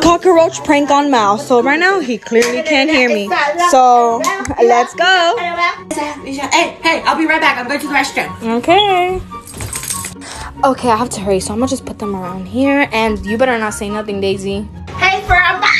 Cockroach prank on Mouse. So right now he clearly can't hear me. So let's go. Hey, hey, I'll be right back. I'm going to the restroom. Okay. Okay, I have to hurry, so I'm gonna just put them around here. And you better not say nothing, Daisy. Hey, for a.